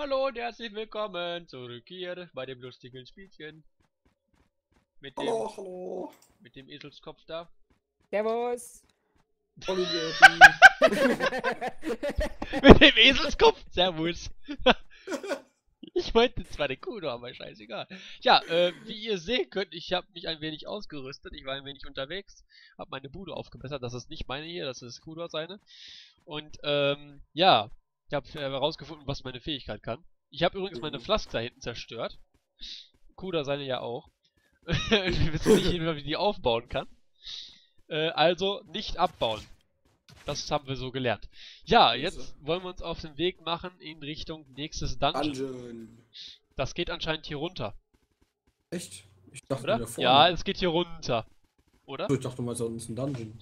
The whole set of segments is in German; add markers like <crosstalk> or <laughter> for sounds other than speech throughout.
Hallo und herzlich willkommen zurück hier bei dem lustigen Spielchen. Mit dem, Hallo, hallo. mit dem Eselskopf da. Servus. <laughs> <laughs> Mit dem Eselskopf? Servus. <laughs> ich meinte zwar den Kudo, aber scheißegal. Ja, äh, wie ihr sehen könnt, ich habe mich ein wenig ausgerüstet. Ich war ein wenig unterwegs, habe meine Bude aufgebessert. Das ist nicht meine hier, das ist Kudo seine. Und ähm, ja, ich habe herausgefunden, was meine Fähigkeit kann. Ich habe übrigens meine Mhm. Flask da hinten zerstört. Kuda seine ja auch. <laughs> Wir wissen nicht, wie man die aufbauen kann. Äh, also nicht abbauen. Das haben wir so gelernt. Ja, jetzt wollen wir uns auf den Weg machen in Richtung nächstes Dungeon. Dungeon. Das geht anscheinend hier runter, Echt? Ich dachte oder? Ja, es geht hier runter. Oder? Ich dachte mal, sonst ein Dungeon.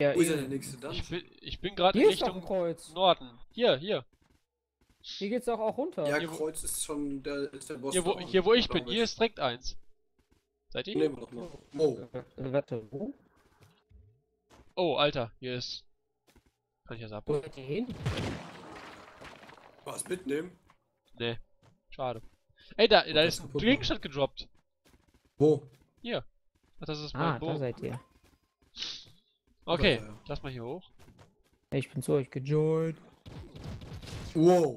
Ja, Wo ist denn der nächste Ich Dungeon? bin, ich bin gerade in Hier Richtung Kreuz. Norden. Hier, hier. Hier geht's doch auch runter. Ja, hier, wo- Kreuz ist schon der, ist der Boss. Hier wo, da, hier, wo ich bin. Hier ist direkt eins. Seid ihr? hier? Nehmen wir doch mal. Oh, warte, wo? Oh, Alter, hier ist... Kann ich das ab? Wo seid ihr hin? was mitnehmen? Nee. Schade. Ey, da, da ist ein Gegenstand gedroppt. Wo? Ach, das ist mein Ah, da Bogen. seid ihr. Okay, Aber, ja. lass mal hier hoch. Ich bin zu euch gejoint. Wow.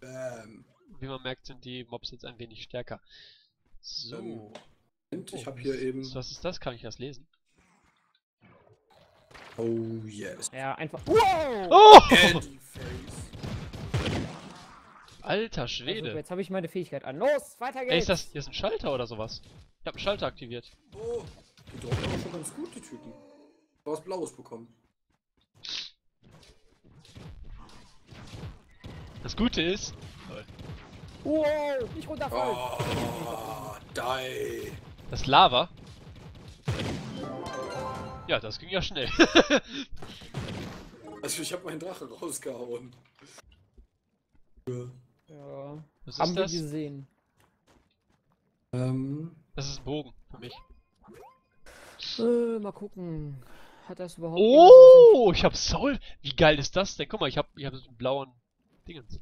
Bam. Wie man merkt, sind die Mobs jetzt ein wenig stärker. So. Ähm, Und ich Oh, habe hier was- eben. Was ist das? Kann ich das lesen? Oh yes. Ja, einfach. Wow! Oh! <laughs> Alter Also, Schwede. jetzt habe ich meine Fähigkeit an. Los, weiter geht's. Ey, ist das. Hier ist ein Schalter oder sowas? Ich hab einen Schalter aktiviert. Oh, die droppen aber schon ganz gut, die Typen. Du hast Blaues bekommen. Das Gute ist. Wow, nicht runterfallen. Oh, die. Das Lava. Ja, das ging ja schnell. <laughs> Also ich habe meinen Drache rausgehauen. Ja, Was haben ist wir das? gesehen. Ähm, Das ist ein Bogen für mich. Äh, mal gucken. Hat das überhaupt Oh, ich hab Soul. Wie geil ist das denn? Guck mal, ich hab, ich hab so einen blauen Dingens.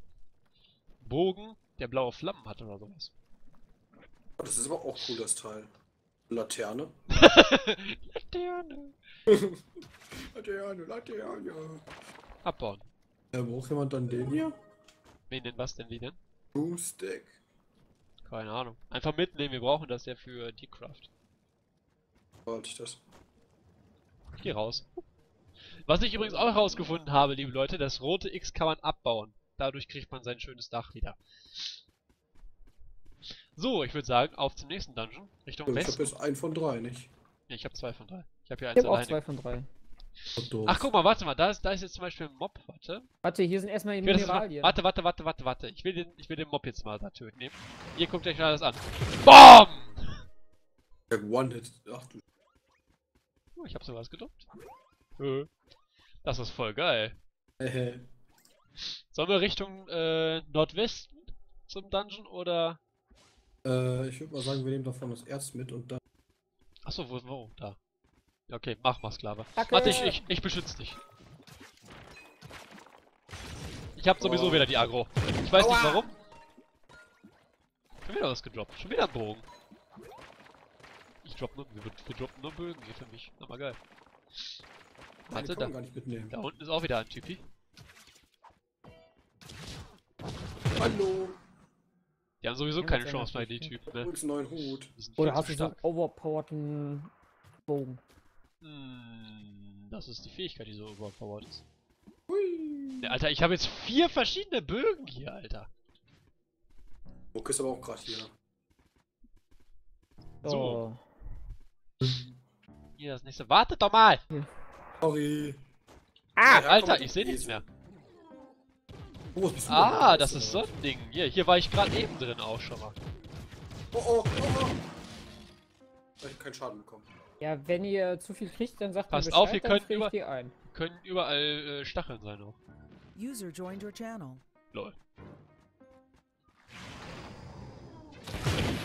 Bogen, der blaue Flammen hat oder sowas. oh, das ist aber auch cool, das Teil. Laterne. <laughs> Laterne. <laughs> Laterne, Laterne. Abbauen. Ja, braucht jemand dann den hier? Wen denn was denn wie denn? Boomstick. Keine Ahnung. Einfach mitnehmen, wir brauchen das ja für die Craft. Wo halte ich das? Hier raus. Was ich übrigens auch herausgefunden habe, liebe Leute, das rote X kann man abbauen. Dadurch kriegt man sein schönes Dach wieder. So, ich würde sagen, auf zum nächsten Dungeon. Richtung ich Westen. habe jetzt einen von drei, nicht? Ja, ich habe zwei von drei. Ich habe hier Ich eins habe auch alleine. zwei von drei. Oh. Ach, guck mal, warte mal, da ist, da ist jetzt zum Beispiel ein Mob, warte. Warte, hier sind erstmal die Ich Mineralien. warte, warte, warte, warte, warte. Ich will den, ich will den Mob jetzt mal da töten nehmen. Ihr guckt euch mal das an. BOOM! Ja, One-Hit. Ach du. Oh, ich hab sowas gedroppt. Äh, Das ist voll geil. Hehe. Sollen wir Richtung äh, Nordwesten zum Dungeon oder... äh, ich würde mal sagen, wir nehmen davon das Erz mit und dann. Achso, wo, wo? Da. Ja, Okay, mach mal, Sklave. Attacke! Warte, ich, ich, ich beschütze dich. Ich hab sowieso Oh. wieder die Agro. Ich weiß nicht Aua. warum. Schon wieder was gedroppt. Schon wieder ein Bogen. Ich drop nur, wir, wir droppen nur Bögen hier für mich. Na mal geil. Nein, Warte, die kann da, man gar nicht mitnehmen. da unten ist auch wieder ein Typi. Hallo. Die haben sowieso Ja, keine Chance mehr, die. Typen, ne? Übrigens einen neuen Hut. Oder hast du so einen overpowerten Bogen? Hm, das ist die Fähigkeit, die so überpowered ist. Hui. Ja, Alter, ich habe jetzt vier verschiedene Bögen hier, Alter. Muck ist aber auch gerade hier. So. Oh. Hier das nächste. Wartet doch mal! Sorry. Ah! Ja, Alter, ich sehe nichts mehr. Oh, Ah, das ist so ein Ding. Hier, hier war ich gerade eben drin auch schon mal. Oh, oh, oh, oh. Ich hab keinen Schaden bekommen. Ja, wenn ihr zu viel kriegt, dann sagt Passt mir auf, Bescheid, ihr dann könnt über- ich die ein. Können überall äh, Stacheln sein auch. User joined your channel. Lol.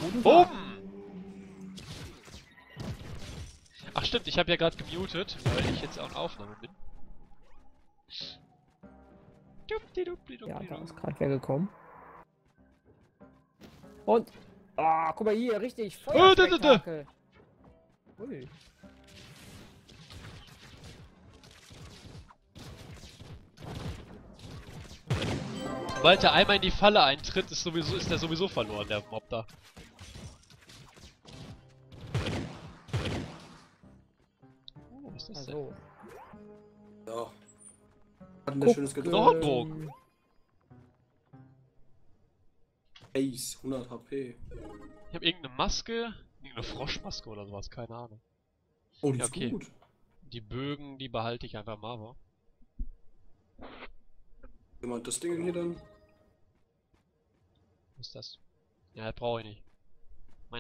Guten stimmt, ich habe ja gerade gemutet, weil ich jetzt auch in Aufnahme bin. Ja, da ist gerade wer gekommen. Und. Ah, guck mal hier, richtig. Oh, da, da, da. Feuerspektakel. Ui. Sobald er einmal in die Falle eintritt, ist, sowieso, ist er sowieso verloren, der Mob da. Oh, ist? Also, Ja. Hatten wir schönes ähm, Ace, 100 HP. Ich habe irgendeine Maske, irgendeine Froschmaske oder sowas, keine Ahnung. Oh, die Ja, ist okay. gut. Die Bögen, die behalte ich einfach mal, wa? Jemand das Ding hier dann? Was ist das? Ja, das brauche ich nicht.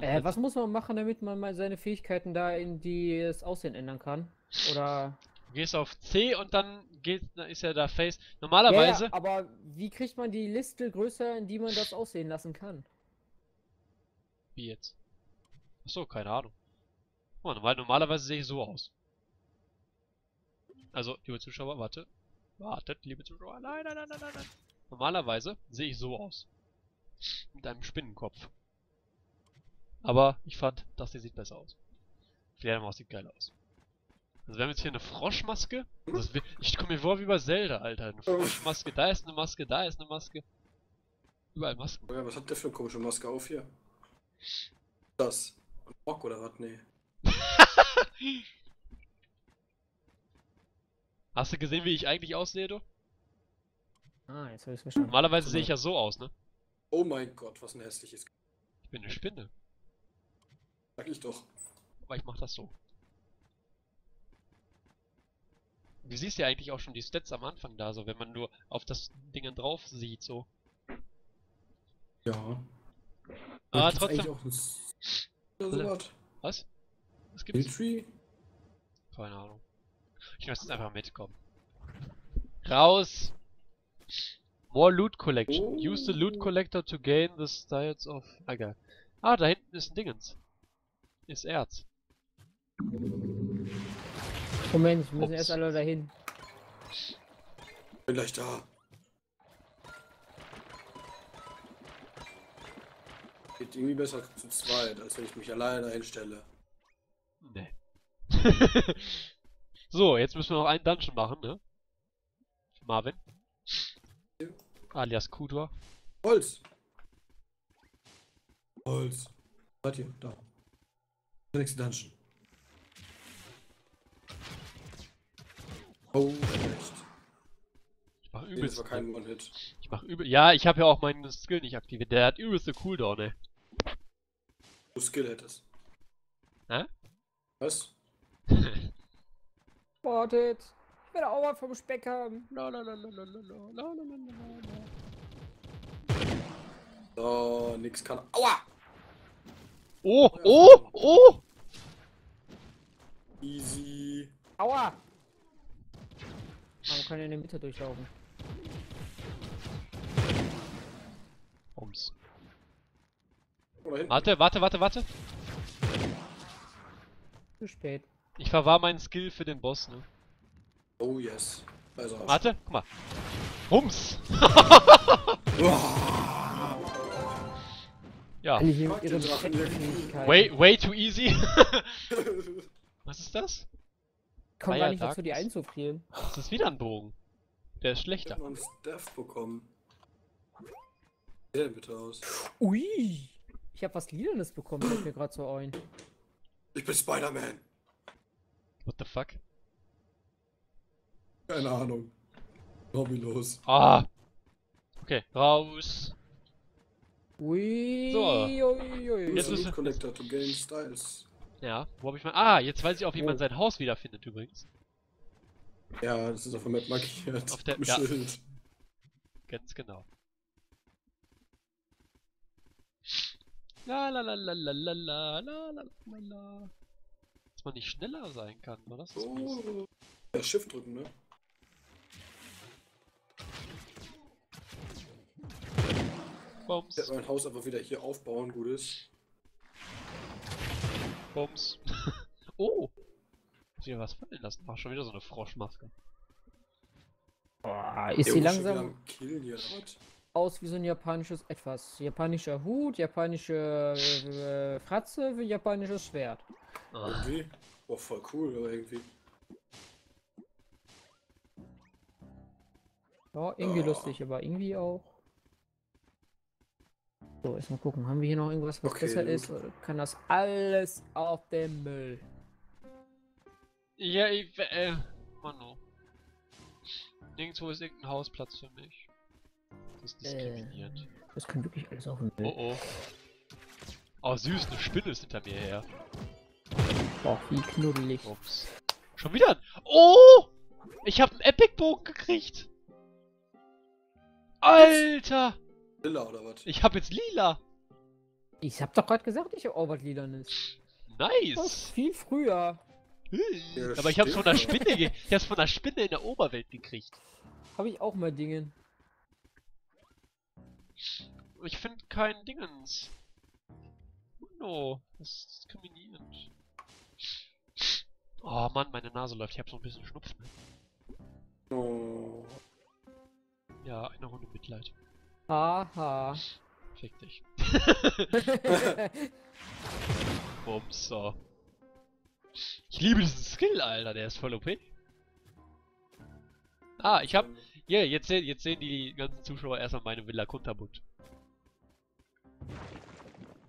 Äh, was muss man machen, damit man mal seine Fähigkeiten da in die, das Aussehen ändern kann? Oder. Du gehst auf C und dann geht, dann ist ja da Face. Normalerweise. ja, aber wie kriegt man die Liste größer, in die man das aussehen lassen kann? Wie jetzt? Achso, keine Ahnung. Guck mal, normalerweise sehe ich so aus. Also, liebe Zuschauer, warte. Wartet, liebe Zuschauer. Nein, nein, nein, nein, nein, nein. Normalerweise sehe ich so aus. Mit einem Spinnenkopf. Aber ich fand, das hier sieht besser aus. Fledermaus sieht geil aus. Also wir haben jetzt hier eine Froschmaske. Also ich komme mir vor wie bei Zelda, Alter. Eine Froschmaske, da ist eine Maske, da ist eine Maske. Überall Masken. Oh ja, was hat der für eine komische Maske auf hier? Das. Ein Bock oder was? Nee. <laughs> Hast du gesehen, wie ich eigentlich aussehe, du? Ah, jetzt habe ich es verstanden. Normalerweise sehe ich ja so aus, ne? Oh mein Gott, was ein hässliches. Ich bin eine Spinne. Sag ich doch. Aber ich mach das so. Du siehst ja eigentlich auch schon die Stats am Anfang da, so wenn man nur auf das Ding drauf sieht, so. Ja. Aber trotzdem. auch ein? Was? Was gibt's? Tree? Keine Ahnung. Ich muss jetzt einfach mitkommen. Raus! More Loot Collection. Use the Loot Oh. Collector to gain the styles of... Ah, geil. Ah, da hinten ist ein Dingens. Ist Erz. Moment, wir müssen Ups. erst alle dahin. Bin gleich da. Geht irgendwie besser zu zweit, als wenn ich mich alleine einstelle. Nee. <laughs> so, jetzt müssen wir noch einen Dungeon machen, ne? Marvin. Alias Kudor. Holz! Holz. Seid ihr? Da. Der nächste Dungeon. Oh, schlecht. Ich mach übelst. war kein One-Hit. Ich mach übel. Ja, ich habe ja auch meinen Skill nicht aktiviert. Der hat übelste Cooldown, ey. Du Skill hättest. Hä? Was? Wartet! Ich werde auch mal vom Speck haben. La, la, la, la, la, la, la, la, la, la, la, la. So, nix kann. Aua! Oh, oh, oh! Easy. Aua! Aber kann in der Mitte durchlaufen. Ums. Warte, warte, warte, warte. Zu spät. Ich verwahr meinen Skill für den Boss, ne? Oh yes. Er. Warte, guck mal. Ums! <laughs> Ja. Way, way too easy. <laughs> Was ist das? Kommt Ah gar ja, nicht dazu, die einzufrieren. Das ist wieder ein Bogen. Der ist Ich schlechter. hab noch einen Staff bekommen. Sieht der bitte aus? Ui! Ich habe was Lilanes bekommen, fällt mir gerade so ein. Ich bin Spider-Man. What the fuck? Keine Ahnung. Hobbylos. Ah! Okay, raus. Ui! So. Ui, ui. Jetzt Use ist- Loot Collector to gain styles. Ja, wo hab ich mein... Ah, jetzt weiß ich auch, wie man Oh. sein Haus wiederfindet übrigens. Ja, das ist auf der Map markiert. Auf der- Im ja. Schild. Ganz genau. La la la la la la la la la la. Dass man nicht schneller sein kann, war das. Oh. Ja, Shift drücken, ne? Bums, Ich werde mein Haus einfach wieder hier aufbauen, gut ist. Bums. <laughs> oh! Hab ich mir was fallen lassen? Ach, schon wieder so eine Froschmaske. Boah, ist sie langsam aus wie so ein japanisches Etwas. Japanischer Hut, japanische äh, Fratze, wie japanisches Schwert. Ah, Irgendwie. Boah, voll cool, aber irgendwie. Ja, irgendwie Ah. lustig, aber irgendwie auch. So, erstmal gucken. Haben wir hier noch irgendwas, was Okay, besser gut. ist? Oder kann das alles auf den Müll? Ja, ich, äh, Mano. Nirgendwo ist irgendein Hausplatz für mich. Das ist diskriminierend. Das kann wirklich alles auf den Müll. Oh oh. Oh süß, eine Spinne ist hinter mir her. Boah, wie knuddelig. Ups. Schon wieder ein... Oh! Ich hab einen Epic-Bogen gekriegt! Alter! Lilla oder was? Ich hab jetzt lila! Ich hab doch gerade gesagt, ich hab auch was Lilanes. Das Nice! viel früher. Ja, Aber ich hab's von der. Spinne ge ich hab's von der Spinne in der Oberwelt gekriegt. Habe ich auch mal Dingen. Ich finde kein Dingens. No, das ist diskriminierend. Oh Mann, meine Nase läuft. Ich hab so ein bisschen Schnupfen. Oh. Ja, eine Runde Mitleid. Haha. Fick dich. <laughs> Bums, so. Ich liebe diesen Skill, Alter. Der ist voll OP. Ah, ich hab... Ja, jetzt, sehen, jetzt sehen die ganzen Zuschauer erstmal meine Villa Kunterbund.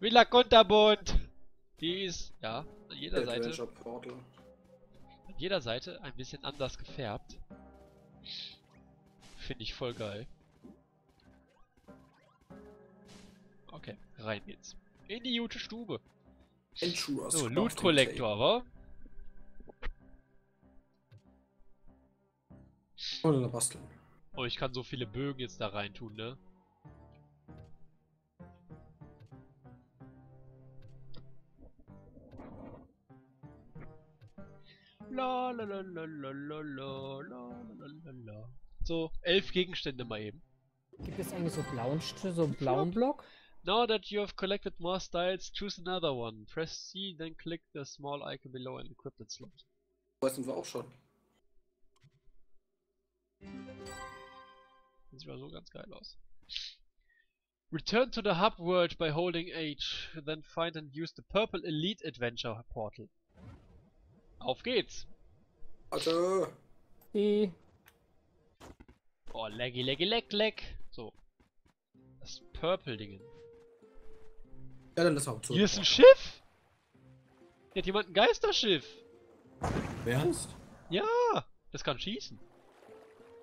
Villa Kunterbund! Die ist, ja, an jeder Seite, an jeder Seite ein bisschen anders gefärbt. Finde ich voll geil. Okay, rein geht's. In die gute Stube. So, Loot Collector, wa? Oder basteln. Oh, ich kann so viele Bögen jetzt da rein tun, ne? La la la la la la la la la. So, elf Gegenstände mal eben. Gibt es eigentlich so blauen, St- so einen blauen Block? Now that you have collected more styles, choose another one. Press C, then click the small icon below and equip that slot. Das sind wir auch schon. Das sieht aber so ganz geil aus. Return to the hub world by holding H, then find and use the purple Elite Adventure Portal. Auf geht's! Die. Oh, laggy, laggy, lag, lag. So. Das Purple-Dingen. Ja, dann lass mal zu. Hier ist ein Schiff! Hier hat jemand ein Geisterschiff! Wer ist? Ja! Das kann schießen.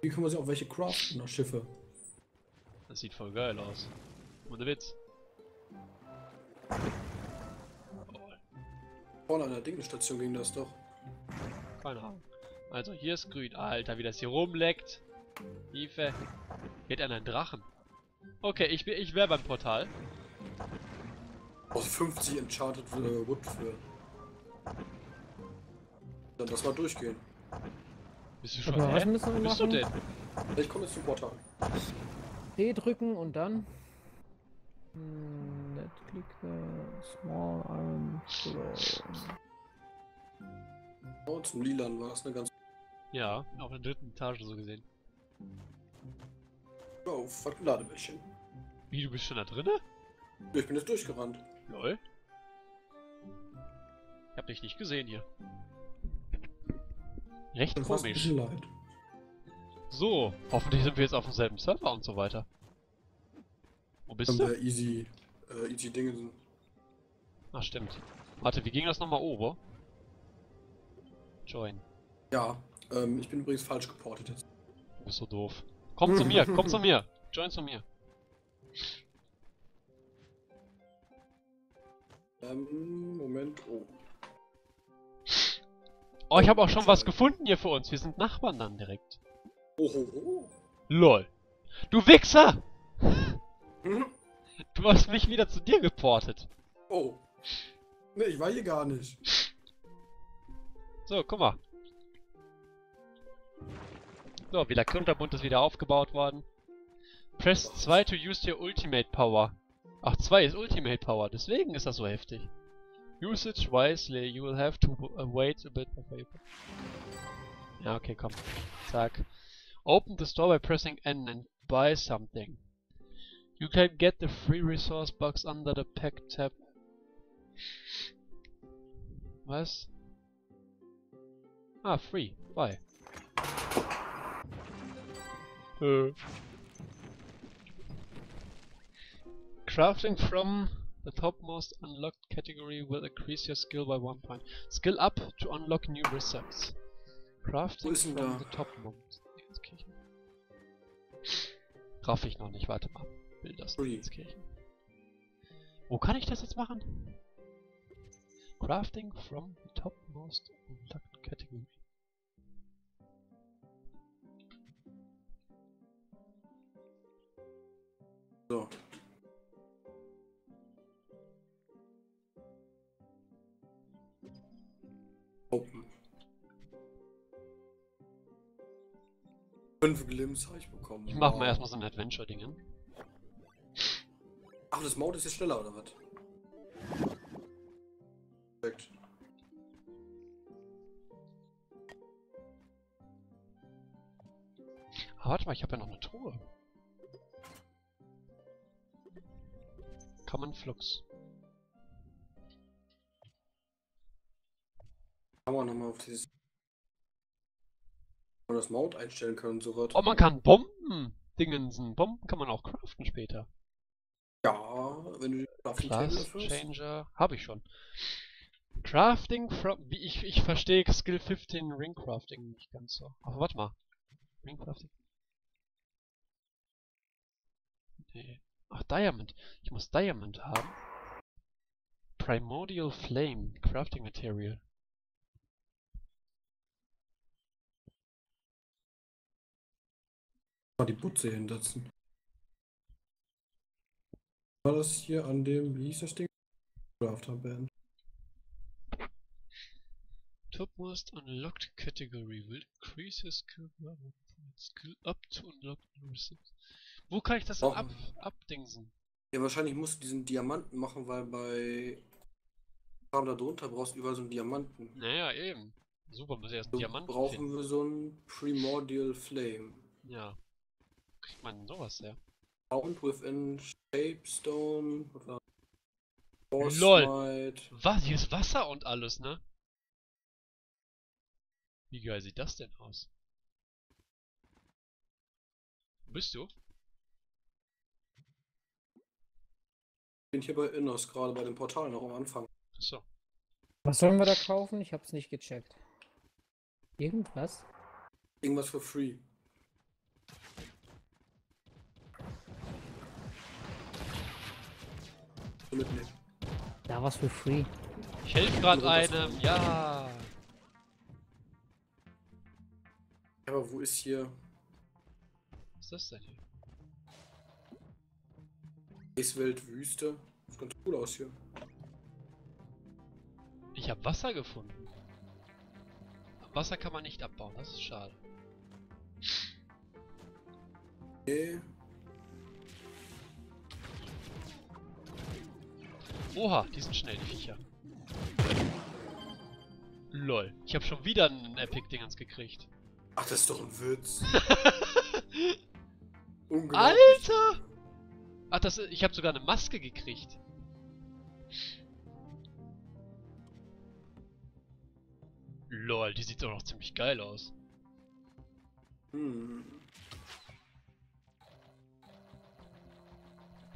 Wie können wir sich auch welche craften, nach Schiffe? Das sieht voll geil aus. Ohne Witz. Oh, Vorne an der Dingenstation ging das doch. keine Ahnung. Also, hier ist grün. Alter, wie das hier rumleckt. Hilfe. Geht an einen Drachen. Okay, ich, bin- ich wäre beim Portal. Aus 50 Enchanted äh, Wood für. Dann lass mal durchgehen. Bist du schon? Aber was müssen wir bist du denn? Ich komme jetzt zum Portal. D drücken und dann. Hm, Net click the small below. Oh, zum Lilan war das eine ganz. Ja, auf der dritten Etage so gesehen. Oh, fuck, Ladebällchen. Wie, du bist schon da drinne? Ich bin jetzt durchgerannt. Lol. Ich hab dich nicht gesehen hier. Recht Das komisch. So, hoffentlich sind wir jetzt auf demselben Server und so weiter. Wo bist du? easy, äh, easy Dinge sind. Ach, stimmt. Warte, wie ging das nochmal over? Join. Ja, ähm, ich bin übrigens falsch geportet jetzt. Du bist so doof. Komm zu mir, komm zu mir. Join zu mir. Ähm, Moment, oh. Oh, ich habe auch schon was gefunden hier für uns. Wir sind Nachbarn dann direkt. Oh, oh, oh. LOL. Du Wichser! Hm? Du hast mich wieder zu dir geportet. Oh. Ne, ich war hier gar nicht. So, guck mal. So, wieder Kunterbund ist wieder aufgebaut worden. Press 2 to use your Ultimate Power. Ach, 2 ist Ultimate Power, deswegen ist das so heftig. Usage wisely, you will have to wait a bit before you... Ja, okay, komm. Zack. Open the store by pressing N and buy something. You can get the free resource box under the pack tab. Was? Ah, free. Buy. Äh. Crafting from the topmost unlocked category will increase your skill by one point. Skill up to unlock new recepts. Crafting from da? the topmost. Dingenskirchen. Raff ich noch nicht, warte mal. Will das. Dingenskirchen. Wo kann ich das jetzt machen? Crafting from the topmost unlocked category. So. Open. Fünf Glimms habe ich bekommen. Ich mach mal Wow. erstmal so ein Adventure-Dingen. Ach, das Maut ist jetzt schneller, oder was? Perfekt. Ah, warte mal, ich habe ja noch eine Truhe. Common Flux. Kann man nochmal auf dieses. Mal das Maut einstellen können und so was. Oh, man kann Bomben Dingensen. Bomben kann man auch craften später. Ja, wenn du die Crafting Class. Changer. Habe ich schon. Crafting from. Wie ich, ich verstehe Skill 15 Ring Crafting nicht ganz so. Aber warte mal. Ring Crafting. Nee. Ach, Diamond. Ich muss Diamond haben. Primordial Flame. Crafting Material. Mal die Butze hinsetzen. War das hier an dem, wie hieß das Ding? Crafter Band. Topmost unlocked category will increase your skill skill up to unlock receipts. Wo kann ich das denn Oh. ab, abdingsen? Ja, wahrscheinlich musst du diesen Diamanten machen, weil bei Kram da drunter brauchst du überall so einen Diamanten. Naja, eben. Super, muss ich erst So einen Diamanten brauchen finden. wir so einen Primordial Flame. Ja. Kriegt man denn sowas her? Found within Shapestone. Oder Lol. Was? Hier ist Wasser und alles, ne? Wie geil sieht das denn aus? Wo bist du? bin hier bei Innos, gerade bei dem Portal noch am Anfang. Achso. Was sollen wir da kaufen? Ich hab's nicht gecheckt. Irgendwas? Irgendwas für free. Mitnehmen. Da was für free. Ich helfe gerade einem, ja. Aber wo ist hier Was ist das denn hier? Eiswelt Wüste? Sieht ganz cool aus hier. Ich habe Wasser gefunden. Wasser kann man nicht abbauen, das ist schade. Nee. Oha, die sind schnell, die Viecher. Lol, ich habe schon wieder einen Epic-Dingens gekriegt. Ach, das ist doch ein Witz. <laughs> Unglaublich. Alter! Ach, das, ich habe sogar eine Maske gekriegt. Lol, die sieht doch noch ziemlich geil aus. Hm.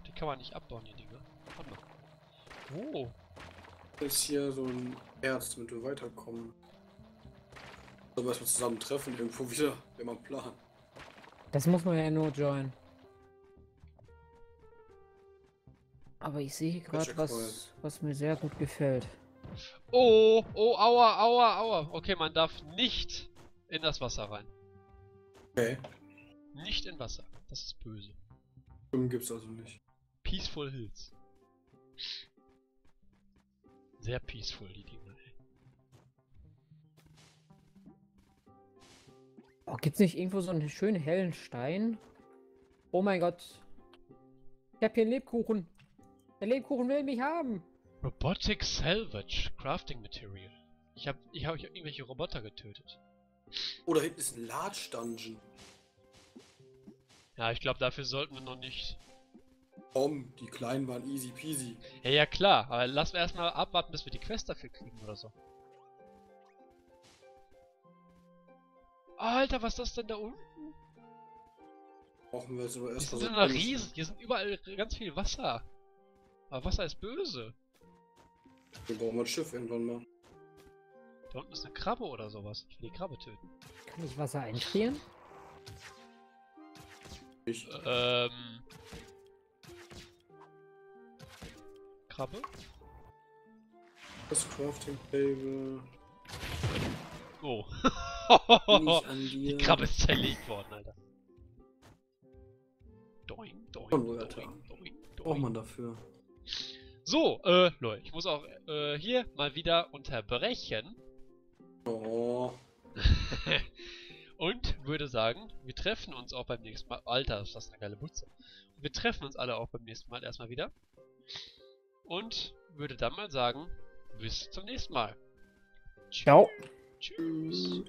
Die kann man nicht abbauen, die Dinger. Warte mal. Oh, Ist hier so ein Erz, damit wir weiterkommen. Sollen wir erstmal zusammen treffen, irgendwo wieder. Haben einen Plan. Das muss man ja nur joinen. Aber ich sehe gerade was, was mir sehr gut gefällt. oh, oh, aua, aua, aua. Okay, man darf nicht in das Wasser rein. Okay. Nicht in Wasser. Das ist böse. Schwimmen gibt's also nicht. Peaceful Hills. Sehr peaceful, die Dinger, ey. Oh, gibt's nicht irgendwo so einen schönen hellen Stein? Oh mein Gott. Ich hab hier einen Lebkuchen. Der Lebkuchen will mich haben. Robotic Salvage Crafting Material. Ich hab, ich hab irgendwelche Roboter getötet. Oh, da hinten ist ein Large Dungeon. Ja, ich glaube, dafür sollten wir noch nicht. Komm, die Kleinen waren easy peasy. Ja, ja, klar. Aber lassen wir erstmal abwarten, bis wir die Quest dafür kriegen oder so. Alter, was ist das denn da unten? Brauchen wir jetzt aber Hier erstmal sind so. riesen. Hier sind überall ganz viel Wasser. Aber Wasser ist böse. Wir brauchen das Schiff irgendwann mal. Da unten ist eine Krabbe oder sowas. Ich will die Krabbe töten. Kann ich Wasser einfrieren? Ich. Ähm. Krabbe? Das Crafting Table. Oh. <laughs> Die. Krabbe ist zerlegt worden, Alter. Doing, doing, doing, doing, Braucht man dafür. So, äh, Leute, ich muss auch äh, hier mal wieder unterbrechen. Oh. <laughs> Und würde sagen, wir treffen uns auch beim nächsten Mal. Alter, ist das eine geile Butze. Wir treffen uns alle auch beim nächsten Mal erstmal wieder. Und würde dann mal sagen, bis zum nächsten Mal. Ciao. Tschüss.